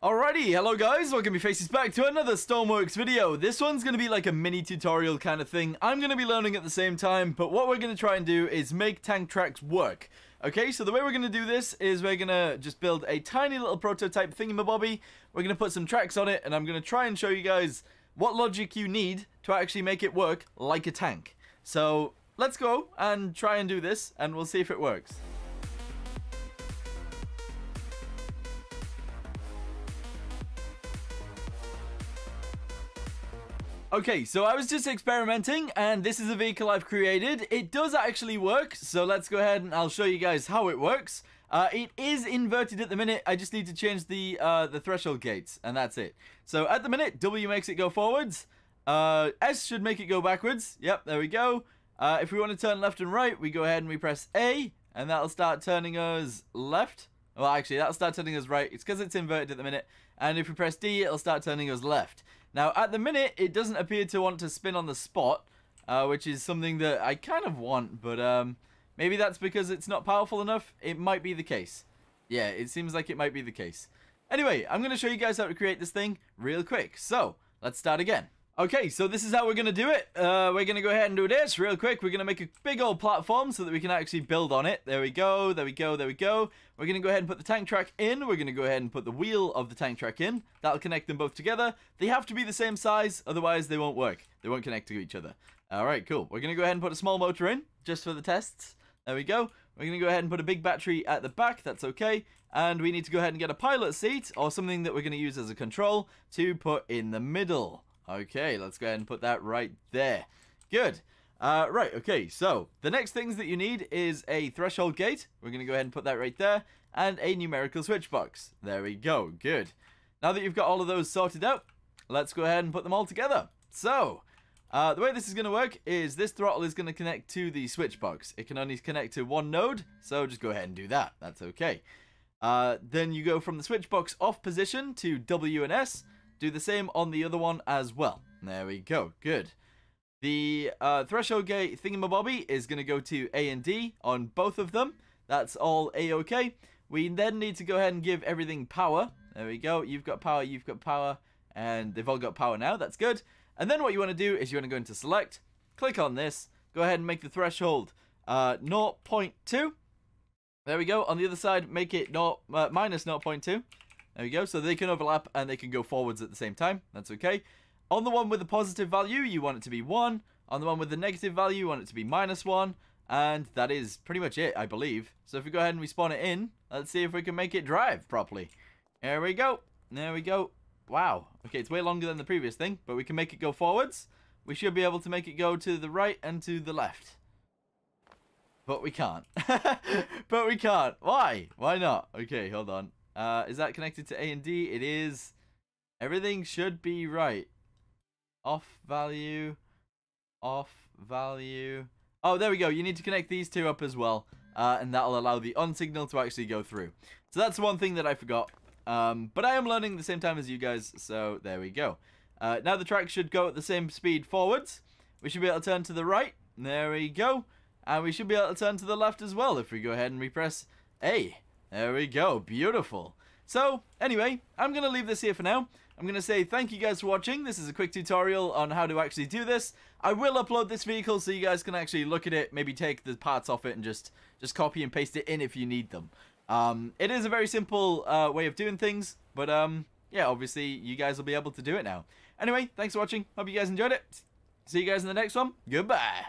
Alrighty, hello guys, welcome your faces back to another Stormworks video. This one's going to be like a mini tutorial kind of thing. I'm going to be learning at the same time, but what we're going to try and do is make tank tracks work. Okay, so the way we're going to do this is we're going to just build a tiny little prototype thingamabobby. We're going to put some tracks on it, and I'm going to try and show you guys what logic you need to actually make it work like a tank. So let's go and try and do this, and we'll see if it works. Okay, so I was just experimenting, and this is a vehicle I've created. It does actually work, so let's go ahead and I'll show you guys how it works. Uh, it is inverted at the minute. I just need to change the uh, the threshold gates, and that's it. So at the minute, W makes it go forwards. Uh, S should make it go backwards. Yep, there we go. Uh, if we want to turn left and right, we go ahead and we press A, and that'll start turning us left. Well, actually, that'll start turning us right. It's because it's inverted at the minute. And if we press D, it'll start turning us left. Now, at the minute, it doesn't appear to want to spin on the spot, uh, which is something that I kind of want, but um, maybe that's because it's not powerful enough. It might be the case. Yeah, it seems like it might be the case. Anyway, I'm going to show you guys how to create this thing real quick. So, let's start again. Okay, so this is how we're going to do it. Uh, we're going to go ahead and do this real quick. We're going to make a big old platform so that we can actually build on it. There we go, there we go, there we go. We're going to go ahead and put the tank track in. We're going to go ahead and put the wheel of the tank track in. That'll connect them both together. They have to be the same size, otherwise they won't work. They won't connect to each other. All right, cool. We're going to go ahead and put a small motor in, just for the tests. There we go. We're going to go ahead and put a big battery at the back. That's okay. And we need to go ahead and get a pilot seat, or something that we're going to use as a control, to put in the middle. Okay, let's go ahead and put that right there. Good. Uh, right, okay, so the next things that you need is a threshold gate. We're going to go ahead and put that right there. And a numerical switch box. There we go, good. Now that you've got all of those sorted out, let's go ahead and put them all together. So, uh, the way this is going to work is this throttle is going to connect to the switch box. It can only connect to one node, so just go ahead and do that. That's okay. Uh, then you go from the switch box off position to W and S. Do the same on the other one as well. There we go. Good. The uh, threshold gate thingamabobby is going to go to A and D on both of them. That's all A-OK. We then need to go ahead and give everything power. There we go. You've got power, you've got power, and they've all got power now. That's good. And then what you want to do is you want to go into select, click on this, go ahead and make the threshold uh, 0.2. There we go. On the other side, make it not, uh, minus 0.2. There we go. So they can overlap and they can go forwards at the same time. That's okay. On the one with the positive value, you want it to be 1. On the one with the negative value, you want it to be minus 1. And that is pretty much it, I believe. So if we go ahead and we spawn it in, let's see if we can make it drive properly. There we go. There we go. Wow. Okay, it's way longer than the previous thing, but we can make it go forwards. We should be able to make it go to the right and to the left. But we can't. but we can't. Why? Why not? Okay, hold on. Uh, is that connected to A and D? It is. Everything should be right. Off value. Off value. Oh, there we go. You need to connect these two up as well. Uh, and that'll allow the on signal to actually go through. So that's one thing that I forgot. Um, but I am learning the same time as you guys, so there we go. Uh, now the track should go at the same speed forwards. We should be able to turn to the right. There we go. And we should be able to turn to the left as well if we go ahead and we press A. There we go. Beautiful. So, anyway, I'm going to leave this here for now. I'm going to say thank you guys for watching. This is a quick tutorial on how to actually do this. I will upload this vehicle so you guys can actually look at it, maybe take the parts off it and just, just copy and paste it in if you need them. Um, it is a very simple uh, way of doing things, but um, yeah, obviously you guys will be able to do it now. Anyway, thanks for watching. Hope you guys enjoyed it. See you guys in the next one. Goodbye.